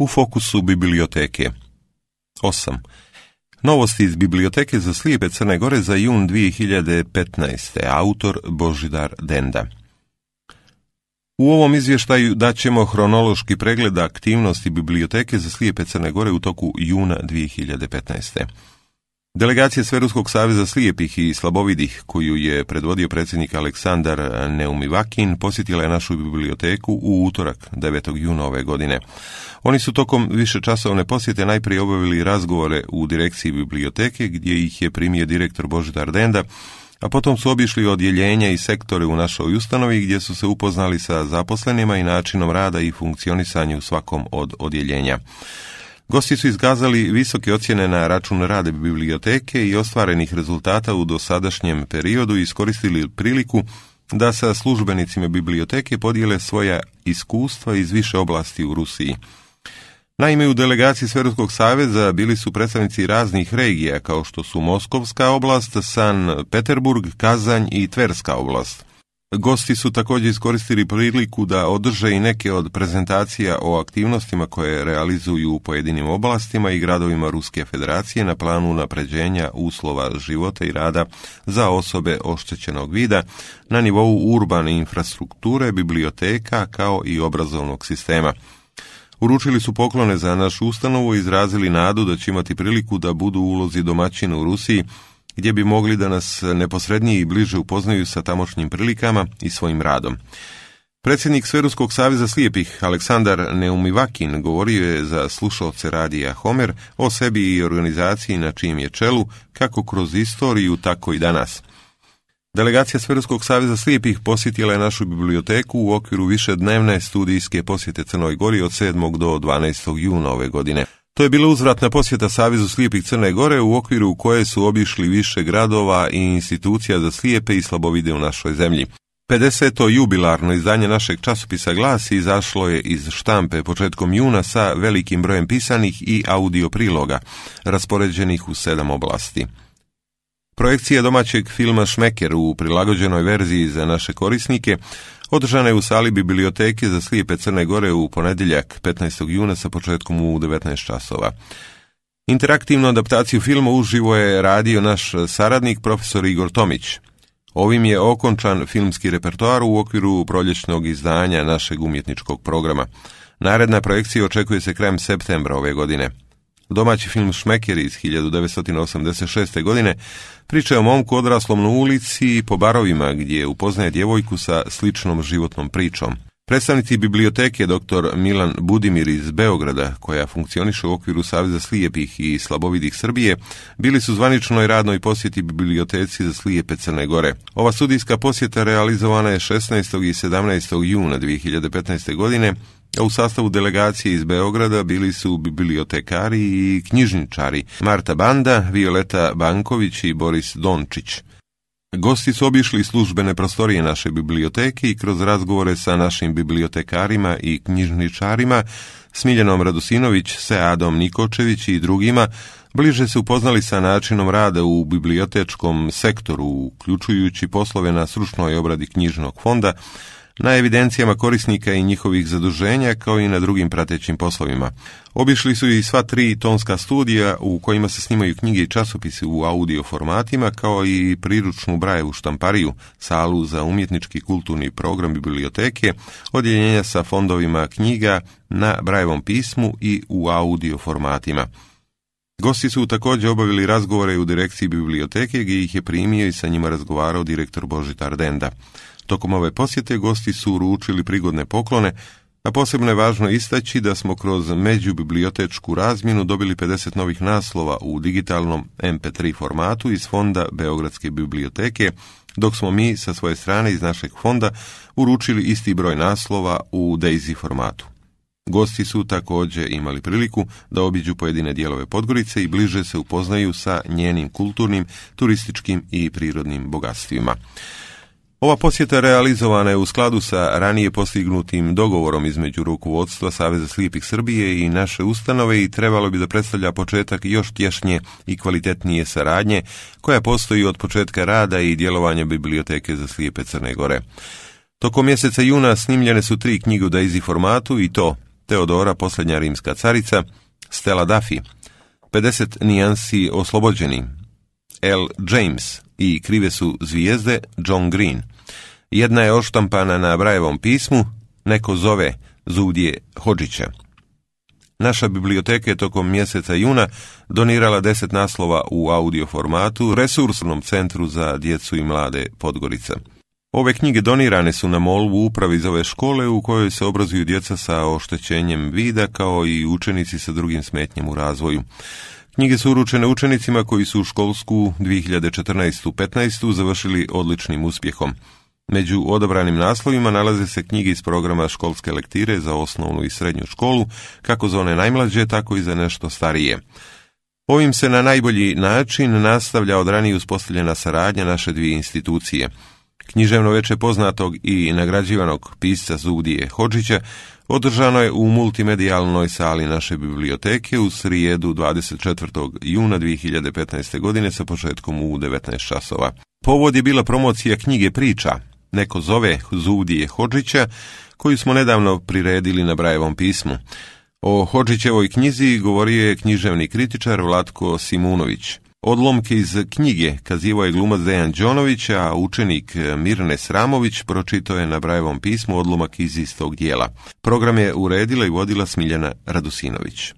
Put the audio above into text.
U fokusu biblioteke 8. Novosti iz Biblioteke za slijepe Crne Gore za jun 2015. Autor Božidar Denda. U ovom izvještaju daćemo hronološki pregled aktivnosti Biblioteke za slijepe Crne Gore u toku juna 2015. Delegacija Sveruskog saveza slijepih i slabovidih, koju je predvodio predsjednik Aleksandar Neumivakin, posjetila je našu biblioteku u utorak 9. juna ove godine. Oni su tokom više časovne posjete najprije obavili razgovore u direkciji biblioteke, gdje ih je primio direktor Božidar Denda, a potom su obišli odjeljenja i sektore u našoj ustanovi gdje su se upoznali sa zaposlenima i načinom rada i funkcionisanju u svakom od odjeljenja. Gosti su izgazali visoke ocjene na račun rade biblioteke i ostvarenih rezultata u dosadašnjem periodu i iskoristili priliku da sa službenicima biblioteke podijele svoja iskustva iz više oblasti u Rusiji. Naime, u delegaciji Sverskog saveza bili su predstavnici raznih regija kao što su Moskovska oblast, San Peterburg, Kazanj i Tverska oblast. Gosti su također iskoristili priliku da održe i neke od prezentacija o aktivnostima koje realizuju u pojedinim oblastima i gradovima Ruske federacije na planu napređenja uslova života i rada za osobe oštećenog vida na nivou urbane infrastrukture, biblioteka kao i obrazovnog sistema. Uručili su poklone za našu ustanovu i izrazili nadu da će imati priliku da budu ulozi domaćina u Rusiji gdje bi mogli da nas neposrednije i bliže upoznaju sa tamošnjim prilikama i svojim radom. Predsjednik Sveruskog saveza slijepih Aleksandar Neumivakin govorio je za slušalce radija Homer o sebi i organizaciji na čijem je čelu, kako kroz istoriju, tako i danas. Delegacija Sveruskog saveza slijepih posjetila je našu biblioteku u okviru više dnevne studijske posjete Crnoj Gori od 7. do 12. juna ove godine. To je bila uzvratna posjeta Savezu slijepih Crne Gore u okviru koje su obišli više gradova i institucija za slijepe i slabovide u našoj zemlji. 50. jubilarno izdanje našeg časopisa Glasi izašlo je iz štampe početkom juna sa velikim brojem pisanih i audio priloga, raspoređenih u sedam oblasti. Projekcija domaćeg filma Šmeker u prilagođenoj verziji za naše korisnike održana je u sali biblioteke za slijepe Crne Gore u ponedjeljak 15. juna sa početkom u 19 časova. Interaktivnu adaptaciju filma uživo je radio naš saradnik profesor Igor Tomić. Ovim je okončan filmski repertoar u okviru proljećnog izdanja našeg umjetničkog programa. Naredna projekcija očekuje se krajem septembra ove godine. Domaći film Šmeker iz 1986. godine priča o momku odraslom na ulici i po barovima gdje upoznaje djevojku sa sličnom životnom pričom. Predstavnici biblioteke dr. Milan Budimir iz Beograda, koja funkcioniše u okviru Saveza slijepih i slabovidih Srbije, bili su zvaničnoj radnoj posjeti biblioteci za slijepe Crne Gore. Ova studijska posjeta realizovana je 16. i 17. juna 2015. godine u sastavu delegacije iz Beograda bili su bibliotekari i knjižničari Marta Banda, Violeta Banković i Boris Dončić. Gosti su obišli službene prostorije naše biblioteke i kroz razgovore sa našim bibliotekarima i knjižničarima, Smiljenom Radosinović, Seadom Nikočević i drugima, bliže se upoznali sa načinom rada u bibliotečkom sektoru, uključujući poslove na stručnoj obradi knjižnog fonda, na evidencijama korisnika i njihovih zaduženja kao i na drugim pratećim poslovima. Obišli su i sva tri tonska studija u kojima se snimaju knjige i časopisi u audio formatima kao i priručnu Brajevu štampariju, salu za umjetnički kulturni program biblioteke, odjeljenja sa fondovima knjiga na Brajevom pismu i u audio formatima. Gosti su također obavili razgovore u direkciji biblioteke gdje ih je primio i sa njima razgovarao direktor Božitar Denda. Tokom ove posjete gosti su uručili prigodne poklone, a posebno je važno istaći da smo kroz međubibliotečku razmjenu dobili 50 novih naslova u digitalnom MP3 formatu iz fonda Beogradske biblioteke, dok smo mi sa svoje strane iz našeg fonda uručili isti broj naslova u Daisy formatu. Gosti su također imali priliku da obiđu pojedine dijelove Podgorice i bliže se upoznaju sa njenim kulturnim, turističkim i prirodnim bogatstvima. Ova posjeta realizovana je u skladu sa ranije postignutim dogovorom između rukovodstva Saveza slijepih Srbije i naše ustanove i trebalo bi da predstavlja početak još tješnje i kvalitetnije saradnje koja postoji od početka rada i djelovanja biblioteke za slijepe Crne Gore. Tokom mjeseca juna snimljene su tri knjige u Daisy formatu i to Teodora, posljednja rimska carica, Stella Duffy, 50 nijansi oslobođeni, L. James i krive su zvijezde John Green. Jedna je oštampana na Brajevom pismu, neko zove Zudje Hođića. Naša biblioteka je tokom mjeseca juna donirala deset naslova u audio formatu Resursnom centru za djecu i mlade Podgorica. Ove knjige donirane su na molbu upravi iz ove škole u kojoj se obrazuju djeca sa oštećenjem vida kao i učenici sa drugim smetnjem u razvoju. Knjige su uručene učenicima koji su u školsku 2014-15 završili odličnim uspjehom. Među odabranim naslovima nalaze se knjige iz programa školske lektire za osnovnu i srednju školu, kako za one najmlađe, tako i za nešto starije. Ovim se na najbolji način nastavlja od ranije uspostavljena saradnja naše dvije institucije. Književno veče poznatog i nagrađivanog pisca Zudije Hođića održano je u multimedijalnoj sali naše biblioteke u srijedu 24. juna 2015. godine sa početkom u 19 časova. Povod je bila promocija knjige priča, neko zove Zudije Hođića, koju smo nedavno priredili na Brajevom pismu. O Hođićevoj knjizi govorio je književni kritičar Vlatko Simunović. Odlomke iz knjige kazivo je glumac Dejan Đonović, a učenik Mirne Sramović pročitao je na Brajevom pismu odlomak iz istog dijela. Program je uredila i vodila Smiljana Radusinović.